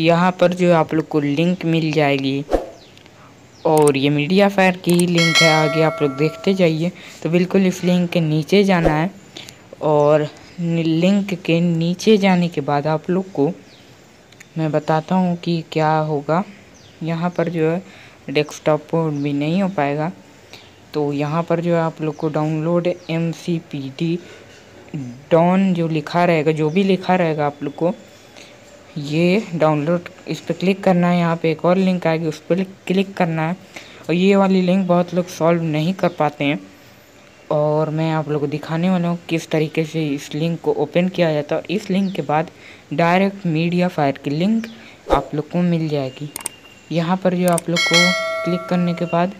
यहाँ पर जो आप लोग को लिंक मिल जाएगी। और ये मीडिया फायर की ही लिंक है, आगे आप लोग देखते जाइए। तो बिल्कुल इस लिंक के नीचे जाना है और लिंक के नीचे जाने के बाद आप लोग को मैं बताता हूँ कि क्या होगा। यहाँ पर जो है डेस्कटॉप पोर्ट भी नहीं हो पाएगा। तो यहाँ पर जो है आप लोग को download M C P D don जो लिखा रहेगा, जो भी लिखा रहेगा आप लोग को ये डाउनलोड इस पर क्लिक करना है, यहाँ पे एक और लिंक आएगी, उस पर क्लिक करना है। और ये वाली लिंक बहुत लोग सॉल्व नहीं कर पाते हैं। और मैं आप लोग को दिखाने वाला हूँ किस तरीके से इस लिंक को ओपन किया जाता है। और इस लिंक के बाद डायरेक्ट मीडिया फायर की लिंक आप लोग को मिल जाएगी। यहाँ पर जो आप लोग को क्लिक करने के बाद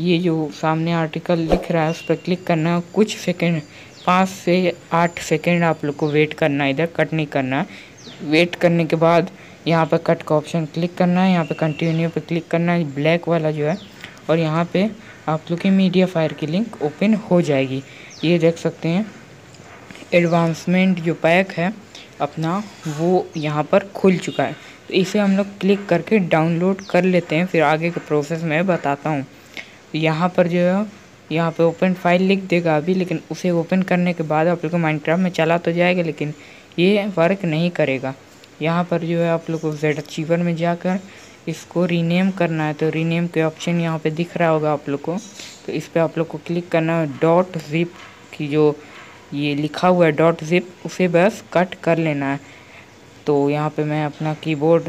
ये जो सामने आर्टिकल लिख रहा है, उस पर क्लिक करना है। कुछ सेकेंड पाँच से आठ सेकेंड आप लोग को वेट करना है, इधर कट नहीं करना वेट करने के बाद यहाँ पर कट का ऑप्शन क्लिक करना है, यहाँ पे कंटिन्यू पे क्लिक करना है ब्लैक वाला जो है, और यहाँ पे आप लोग की मीडिया फायर की लिंक ओपन हो जाएगी। ये देख सकते हैं एडवांसमेंट जो पैक है, अपना वो यहाँ पर खुल चुका है। तो इसे हम लोग क्लिक करके डाउनलोड कर लेते हैं, फिर आगे के प्रोसेस में बताता हूँ। यहाँ पर जो है, यहाँ पे ओपन फ़ाइल लिख देगा अभी, लेकिन उसे ओपन करने के बाद आप लोग को माइनक्राफ्ट में चला तो जाएगा, लेकिन ये वर्क नहीं करेगा। यहाँ पर जो है आप लोग को जेड अचीवर में जाकर इसको रीनेम करना है। तो रीनेम के ऑप्शन यहाँ पे दिख रहा होगा आप लोग को। तो इस पर आप लोग को क्लिक करना है। डॉट जिप की जो ये लिखा हुआ है डॉट जिप उसे बस कट कर लेना है। तो यहाँ पे मैं अपना कीबोर्ड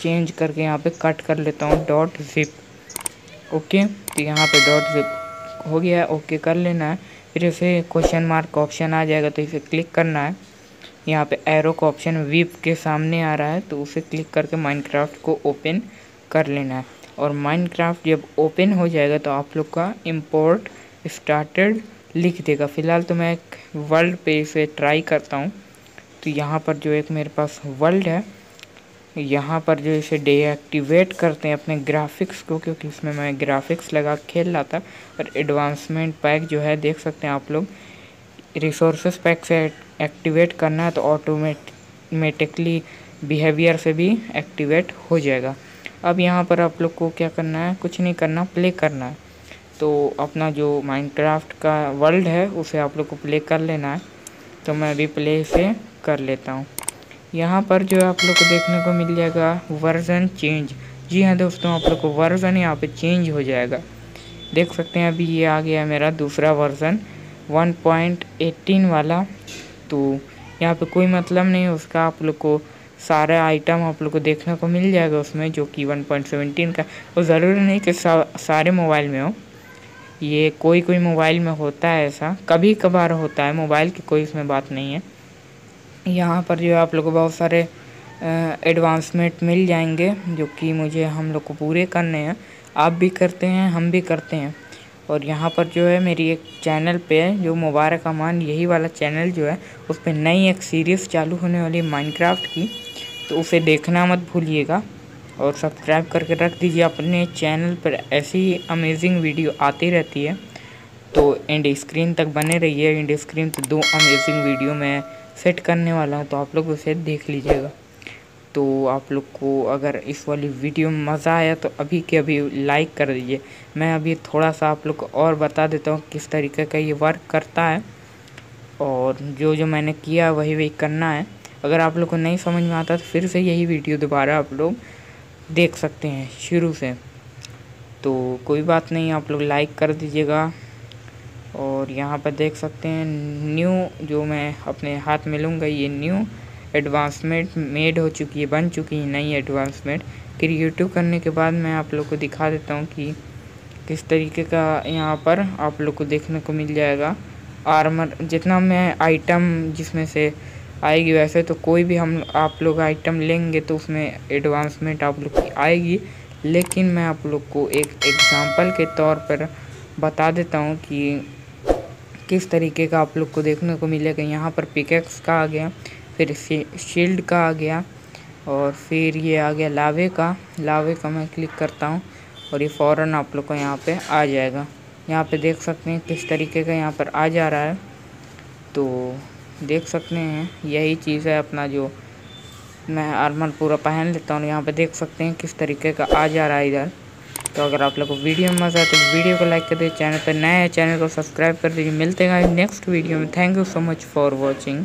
चेंज करके यहाँ पे कट कर लेता हूँ डॉट जिप ओके तो यहाँ पे डॉट जिप हो गया है। ओके कर लेना है। फिर इसे क्वेश्चन मार्क ऑप्शन आ जाएगा। तो इसे क्लिक करना है। यहाँ पे एरो का ऑप्शन वीप के सामने आ रहा है तो उसे क्लिक करके माइनक्राफ्ट को ओपन कर लेना है। और माइनक्राफ्ट जब ओपन हो जाएगा तो आप लोग का इम्पोर्ट स्टार्टेड लिख देगा। फ़िलहाल तो मैं एक वर्ल्ड पे इसे ट्राई करता हूँ। तो यहाँ पर जो एक मेरे पास वर्ल्ड है, यहाँ पर जो इसे डीएक्टिवेट करते हैं अपने ग्राफिक्स को, क्योंकि इसमें मैं ग्राफिक्स लगा खेल रहा था। और एडवांसमेंट पैक जो है, देख सकते हैं आप लोग रिसोर्सेस पैक से एक्टिवेट करना है तो ऑटोमेटिकली बिहेवियर से भी एक्टिवेट हो जाएगा। अब यहाँ पर आप लोग को क्या करना है, कुछ नहीं करना प्ले करना है। तो अपना जो माइनक्राफ्ट का वर्ल्ड है, उसे आप लोग को प्ले कर लेना है। तो मैं अभी प्ले से कर लेता हूँ। यहाँ पर जो आप लोग को देखने को मिल जाएगा वर्जन चेंज जी हाँ दोस्तों, आप लोग को वर्जन यहाँ पे चेंज हो जाएगा। देख सकते हैं, अभी ये आ गया मेरा दूसरा वर्जन 1.18 वाला। तो यहाँ पे कोई मतलब नहीं है। उसका आप लोग को सारे आइटम आप लोग को देखने को मिल जाएगा उसमें जो कि 1.17 का। वो ज़रूरी नहीं कि सा, सारे मोबाइल में हो। ये कोई कोई मोबाइल में होता है ऐसा। कभी कभार होता है मोबाइल की कोई इसमें बात नहीं है। यहाँ पर जो आप लोग को बहुत सारे एडवांसमेंट मिल जाएँगे जो कि मुझे हम लोग को पूरे करने हैं। आप भी करते हैं हम भी करते हैं। और यहाँ पर जो है मेरी एक चैनल पे जो मुबारक अमान, यही वाला चैनल जो है, उस पर नई एक सीरीज़ चालू होने वाली है माइनक्राफ्ट की। तो उसे देखना मत भूलिएगा और सब्सक्राइब करके रख दीजिए। अपने चैनल पर ऐसी अमेजिंग वीडियो आती रहती है। तो एंड स्क्रीन तक बने रहिए। एंड स्क्रीन पर दो अमेजिंग वीडियो मैं सेट करने वाला हूँ तो आप लोग उसे देख लीजिएगा। तो आप लोग को अगर इस वाली वीडियो में मज़ा आया तो अभी के अभी लाइक कर दीजिए। मैं अभी थोड़ा सा आप लोग को और बता देता हूँ किस तरीके का ये वर्क करता है और जो जो मैंने किया वही वही करना है। अगर आप लोग को नहीं समझ में आता तो फिर से यही वीडियो दोबारा आप लोग देख सकते हैं शुरू से। तो कोई बात नहीं, आप लोग लाइक कर दीजिएगा और यहाँ पर देख सकते हैं न्यू जो मैं अपने हाथ में लूँगा ये न्यू एडवांसमेंट मेड हो चुकी है, बन चुकी है, नई एडवांसमेंट क्रिएटिव करने के बाद मैं आप लोग को दिखा देता हूँ कि किस तरीके का यहाँ पर आप लोग को देखने को मिल जाएगा। आर्मर जितना मैं आइटम जिसमें से आएगी वैसे तो कोई भी हम, आप लोग आइटम लेंगे तो उसमें एडवांसमेंट आप लोग की आएगी। लेकिन मैं आप लोग को एक एग्ज़ाम्पल के तौर पर बता देता हूँ कि किस तरीके का आप लोग को देखने को मिलेगा। यहाँ पर पिकेक्स का आ गया। फिर शील्ड का आ गया और फिर ये आ गया लावे का। लावे का मैं क्लिक करता हूँ और ये फ़ौरन आप लोग को यहाँ पे आ जाएगा। यहाँ पे देख सकते हैं किस तरीके का यहाँ पर आ जा रहा है। तो देख सकते हैं, यही चीज़ है अपना जो मैं आर्मर पूरा पहन लेता हूँ यहाँ पे देख सकते हैं किस तरीके का आ जा रहा है इधर। तो अगर आप लोग को वीडियो में मज़ा आए तो वीडियो को लाइक कर दीजिए, चैनल पर नए हैं, चैनल को सब्सक्राइब कर दीजिए। मिलते हैं नेक्स्ट वीडियो में। Thank you so much for watching